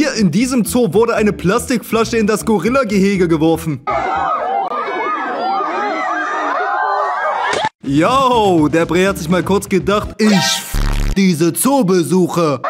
Hier in diesem Zoo wurde eine Plastikflasche in das Gorilla-Gehege geworfen. Yo, der Bre hat sich mal kurz gedacht, ich f diese Zoobesucher.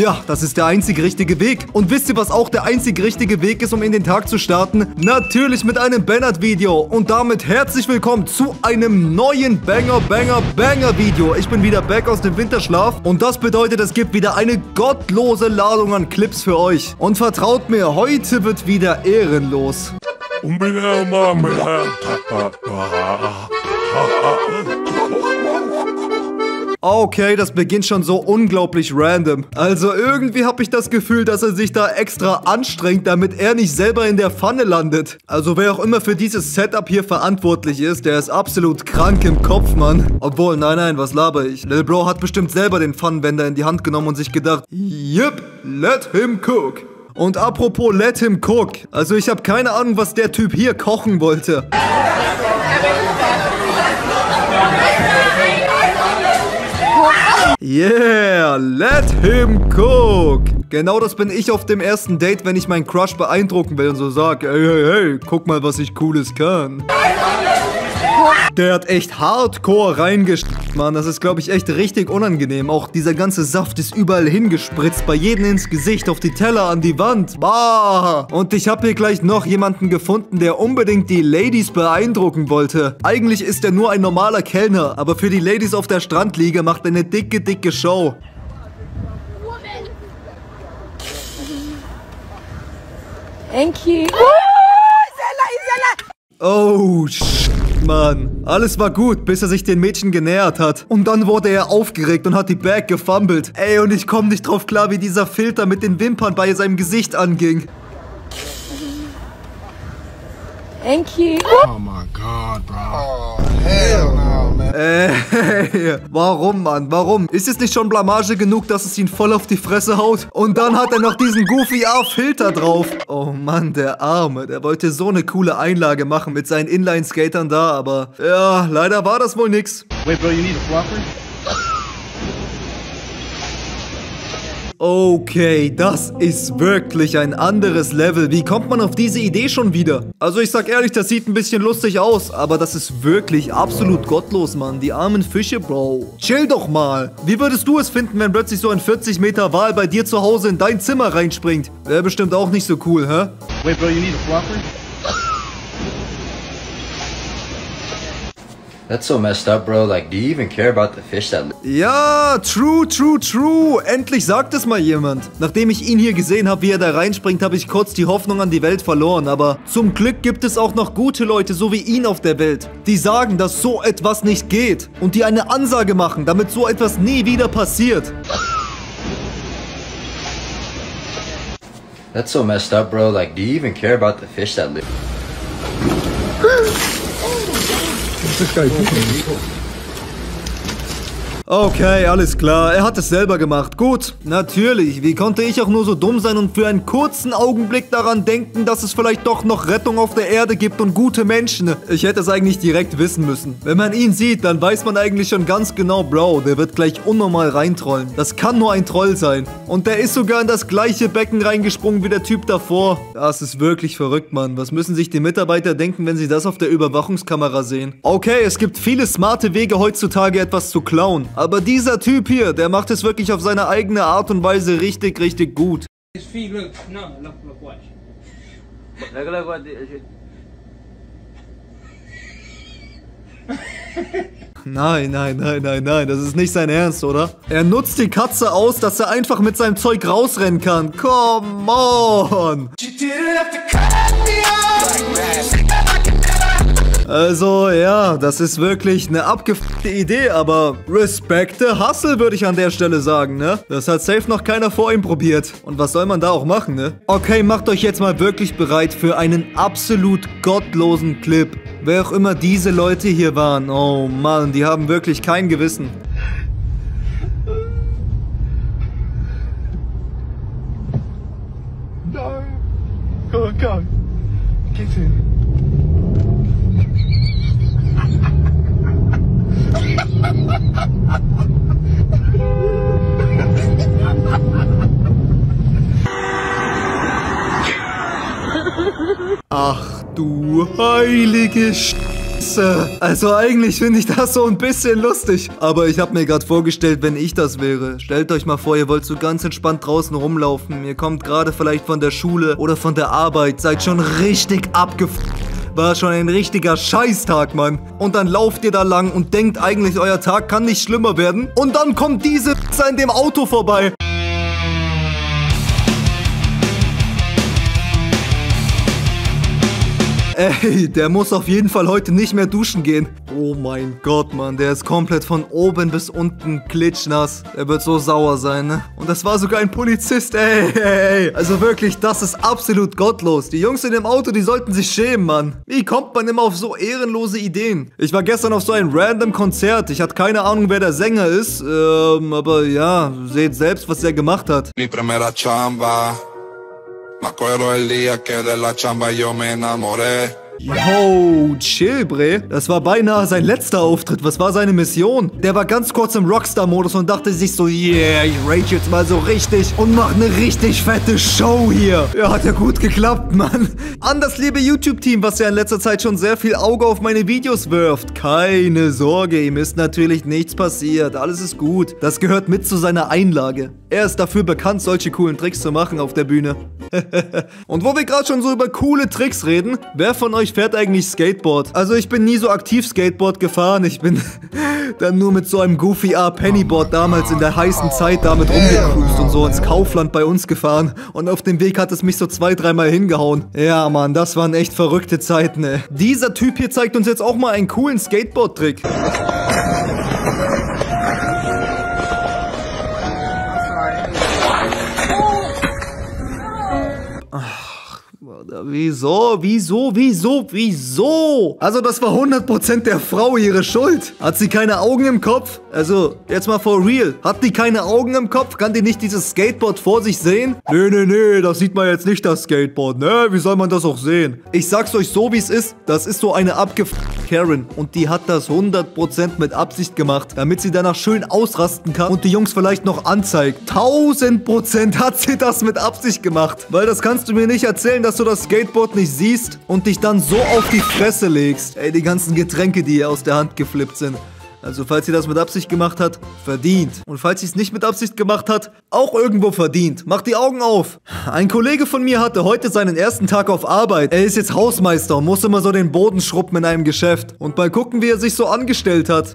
Ja, das ist der einzig richtige Weg. Und wisst ihr, was auch der einzig richtige Weg ist, um in den Tag zu starten? Natürlich mit einem Bannert-Video. Und damit herzlich willkommen zu einem neuen Banger, Banger, Banger-Video. Ich bin wieder back aus dem Winterschlaf. Und das bedeutet, es gibt wieder eine gottlose Ladung an Clips für euch. Und vertraut mir, heute wird wieder ehrenlos. Okay, das beginnt schon so unglaublich random. Also irgendwie habe ich das Gefühl, dass er sich da extra anstrengt, damit er nicht selber in der Pfanne landet. Also wer auch immer für dieses Setup hier verantwortlich ist, der ist absolut krank im Kopf, Mann. Obwohl, nein, nein, was laber ich? Lil Bro hat bestimmt selber den Pfannenwender in die Hand genommen und sich gedacht, yep, let him cook. Und apropos let him cook. Also ich habe keine Ahnung, was der Typ hier kochen wollte. Yeah, let him cook. Genau das bin ich auf dem ersten Date, wenn ich meinen Crush beeindrucken will und so sag, hey, hey, hey, guck mal, was ich Cooles kann. Der hat echt hardcore reingesteckt, Mann. Das ist, glaube ich, echt richtig unangenehm. Auch dieser ganze Saft ist überall hingespritzt. Bei jedem ins Gesicht, auf die Teller, an die Wand. Bah! Und ich habe hier gleich noch jemanden gefunden, der unbedingt die Ladies beeindrucken wollte. Eigentlich ist er nur ein normaler Kellner, aber für die Ladies auf der Strandliege macht er eine dicke, dicke Show. Thank you. Oh, shit, Mann. Alles war gut, bis er sich den Mädchen genähert hat. Und dann wurde er aufgeregt und hat die Bag gefummelt. Ey, und ich komme nicht drauf klar, wie dieser Filter mit den Wimpern bei seinem Gesicht anging. Thank you. Oh my god, bro. Hell no, Ey, warum, Mann? Warum? Ist es nicht schon Blamage genug, dass es ihn voll auf die Fresse haut? Und dann hat er noch diesen Goofy A-Filter drauf. Oh Mann, der Arme. Der wollte so eine coole Einlage machen mit seinen Inline-Skatern da, aber ja, leider war das wohl nix. Wait, bro, you need a fluffer? Okay, das ist wirklich ein anderes Level. Wie kommt man auf diese Idee schon wieder? Also ich sag ehrlich, das sieht ein bisschen lustig aus, aber das ist wirklich absolut gottlos, Mann. Die armen Fische, Bro. Chill doch mal. Wie würdest du es finden, wenn plötzlich so ein 40 Meter Wal bei dir zu Hause in dein Zimmer reinspringt? Wäre bestimmt auch nicht so cool, hä? Wait, bro, you need a fluffer? That's so messed up, bro. Like, do you even care about the fish that live? Ja, true, true, true. Endlich sagt es mal jemand. Nachdem ich ihn hier gesehen habe, wie er da reinspringt, habe ich kurz die Hoffnung an die Welt verloren. Aber zum Glück gibt es auch noch gute Leute, so wie ihn auf der Welt, die sagen, dass so etwas nicht geht. Und die eine Ansage machen, damit so etwas nie wieder passiert. That's so messed up, bro. Like, do you even care about the fish that live? 这下雨天肯 Okay, alles klar. Er hat es selber gemacht. Gut, natürlich. Wie konnte ich auch nur so dumm sein und für einen kurzen Augenblick daran denken, dass es vielleicht doch noch Rettung auf der Erde gibt und gute Menschen? Ich hätte es eigentlich direkt wissen müssen. Wenn man ihn sieht, dann weiß man eigentlich schon ganz genau, Bro, der wird gleich unnormal reintrollen. Das kann nur ein Troll sein. Und der ist sogar in das gleiche Becken reingesprungen wie der Typ davor. Das ist wirklich verrückt, Mann. Was müssen sich die Mitarbeiter denken, wenn sie das auf der Überwachungskamera sehen? Okay, es gibt viele smarte Wege heutzutage etwas zu klauen. Aber dieser Typ hier, der macht es wirklich auf seine eigene Art und Weise richtig, richtig gut. His feet look no look look watch. Nein, nein, nein, nein, nein, das ist nicht sein Ernst, oder? Er nutzt die Katze aus, dass er einfach mit seinem Zeug rausrennen kann. Come on! Also, ja, das ist wirklich eine abgefuckte Idee, aber respekte Hustle, würde ich an der Stelle sagen, ne? Das hat safe noch keiner vor ihm probiert. Und was soll man da auch machen, ne? Okay, macht euch jetzt mal wirklich bereit für einen absolut gottlosen Clip. Wer auch immer diese Leute hier waren, oh Mann, die haben wirklich kein Gewissen. No. Go on, go. Get in. Ach heilige Scheiße. Also eigentlich finde ich das so ein bisschen lustig. Aber ich habe mir gerade vorgestellt, wenn ich das wäre. Stellt euch mal vor, ihr wollt so ganz entspannt draußen rumlaufen. Ihr kommt gerade vielleicht von der Schule oder von der Arbeit. Seid schon richtig abgefuckt. War schon ein richtiger Scheißtag, Mann. Und dann lauft ihr da lang und denkt eigentlich, euer Tag kann nicht schlimmer werden. Und dann kommt diese in dem Auto vorbei. Ey, der muss auf jeden Fall heute nicht mehr duschen gehen. Oh mein Gott, Mann, der ist komplett von oben bis unten klitschnass. Der wird so sauer sein, ne? Und das war sogar ein Polizist, ey, ey. Also wirklich, das ist absolut gottlos. Die Jungs in dem Auto, die sollten sich schämen, Mann. Wie kommt man immer auf so ehrenlose Ideen? Ich war gestern auf so einem random Konzert. Ich hatte keine Ahnung, wer der Sänger ist. Ähm, aber ja, seht selbst, was er gemacht hat. Mi primera chamba. Me acuerdo el día que de la chamba yo me enamoré. Yo, chill, Bre. Das war beinahe sein letzter Auftritt. Was war seine Mission? Der war ganz kurz im Rockstar-Modus und dachte sich so, yeah, ich rage jetzt mal so richtig und mach eine richtig fette Show hier. Ja, hat ja gut geklappt, Mann. An das liebe YouTube-Team, was ja in letzter Zeit schon sehr viel Auge auf meine Videos wirft. Keine Sorge, ihm ist natürlich nichts passiert. Alles ist gut. Das gehört mit zu seiner Einlage. Er ist dafür bekannt, solche coolen Tricks zu machen auf der Bühne. und wo wir gerade schon so über coole Tricks reden, wer von euch fährt eigentlich Skateboard? Also ich bin nie so aktiv Skateboard gefahren. Ich bin dann nur mit so einem Goofy A Pennyboard damals in der heißen Zeit damit rumgecruised und so ins Kaufland bei uns gefahren. Und auf dem Weg hat es mich so zwei, dreimal hingehauen. Ja, Mann, das waren echt verrückte Zeiten, ey. Dieser Typ hier zeigt uns jetzt auch mal einen coolen Skateboard-Trick. Wieso, wieso, wieso, wieso? Also das war 100% der Frau ihre Schuld. Hat sie keine Augen im Kopf? Also, jetzt mal for real. Hat die keine Augen im Kopf? Kann die nicht dieses Skateboard vor sich sehen? Nee, nee, nee, das sieht man jetzt nicht, das Skateboard. Ne, wie soll man das auch sehen? Ich sag's euch so, wie es ist. Das ist so eine abgef... Karen. Und die hat das 100% mit Absicht gemacht, damit sie danach schön ausrasten kann und die Jungs vielleicht noch anzeigt. 1000% hat sie das mit Absicht gemacht. Weil das kannst du mir nicht erzählen, dass du das Skateboard nicht siehst und dich dann so auf die Fresse legst. Ey, die ganzen Getränke, die ihr aus der Hand geflippt sind. Also falls sie das mit Absicht gemacht hat, verdient. Und falls sie es nicht mit Absicht gemacht hat, auch irgendwo verdient. Macht die Augen auf. Ein Kollege von mir hatte heute seinen ersten Tag auf Arbeit. Er ist jetzt Hausmeister und muss immer so den Boden schruppen in einem Geschäft. Und mal gucken, wie er sich so angestellt hat.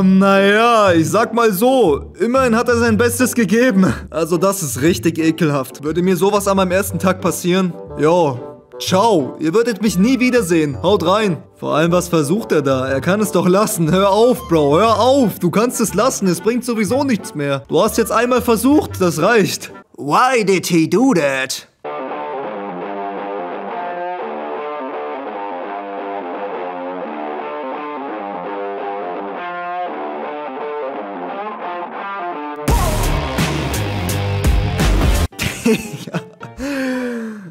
Ähm, naja, ich sag mal so, immerhin hat er sein Bestes gegeben. Also das ist richtig ekelhaft. Würde mir sowas an meinem ersten Tag passieren? Jo, ciao, ihr würdet mich nie wiedersehen. Haut rein. Vor allem, was versucht er da? Er kann es doch lassen. Hör auf, Bro, hör auf. Du kannst es lassen, es bringt sowieso nichts mehr. Du hast jetzt einmal versucht, das reicht. Why did he do that?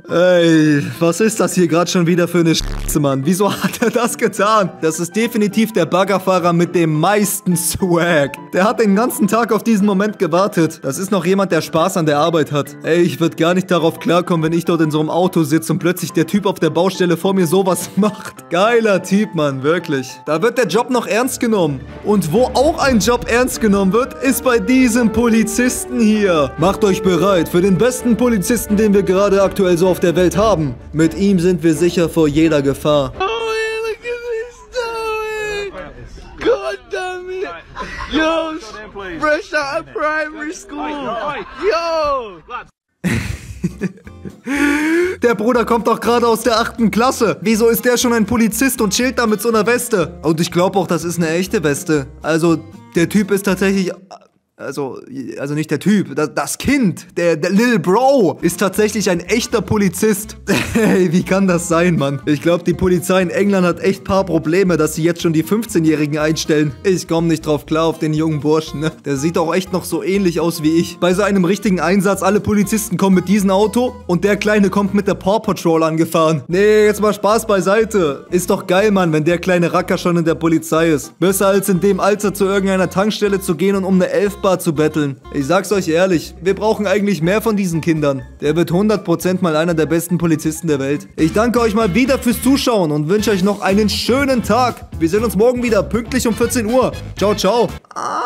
Ey, was ist das hier gerade schon wieder für eine Mann? Wieso hat er das getan? Das ist definitiv der Baggerfahrer mit dem meisten Swag. Der hat den ganzen Tag auf diesen Moment gewartet. Das ist noch jemand, der Spaß an der Arbeit hat. Ey, ich würde gar nicht darauf klarkommen, wenn ich dort in so einem Auto sitze und plötzlich der Typ auf der Baustelle vor mir sowas macht. Geiler Typ, Mann, wirklich. Da wird der Job noch ernst genommen. Und wo auch ein Job ernst genommen wird, ist bei diesem Polizisten hier. Macht euch bereit für den besten Polizisten, den wir gerade aktuell so auf der Welt haben. Mit ihm sind wir sicher vor jeder Gefahr. Oh, look at this doing. God damn it. Yo, fresh out of primary school. Yo. Der Bruder kommt doch gerade aus der achten Klasse. Wieso ist der schon ein Polizist und chillt da mit so einer Weste? Und ich glaube auch, das ist eine echte Weste. Also, der Typ ist tatsächlich Also, also nicht der Typ, das, das Kind, der, der Lil Bro, ist tatsächlich ein echter Polizist. Hey, wie kann das sein, Mann? Ich glaube, die Polizei in England hat echt paar Probleme, dass sie jetzt schon die 15-Jährigen einstellen. Ich komme nicht drauf klar auf den jungen Burschen, ne? Der sieht auch echt noch so ähnlich aus wie ich. Bei so einem richtigen Einsatz, alle Polizisten kommen mit diesem Auto und der Kleine kommt mit der Paw Patrol angefahren. Nee, jetzt mal Spaß beiseite. Ist doch geil, Mann, wenn der kleine Racker schon in der Polizei ist. Besser als in dem Alter zu irgendeiner Tankstelle zu gehen und um eine Elfbar zu betteln. Ich sag's euch ehrlich, wir brauchen eigentlich mehr von diesen Kindern. Der wird 100% mal einer der besten Polizisten der Welt. Ich danke euch mal wieder fürs Zuschauen und wünsche euch noch einen schönen Tag. Wir sehen uns morgen wieder, pünktlich um 14 Uhr. Ciao, ciao. Ah.